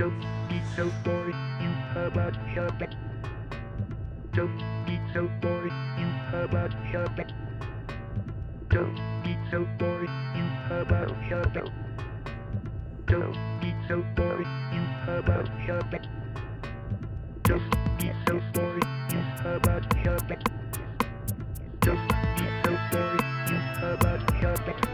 Don't be so bored, you about your bed. Don't be so bored, you about your bed. Don't be so bored, you about your bed. Don't be so bored, you about your bed. Don't be so bored, you about your bed. Don't be so bored, you about your bed.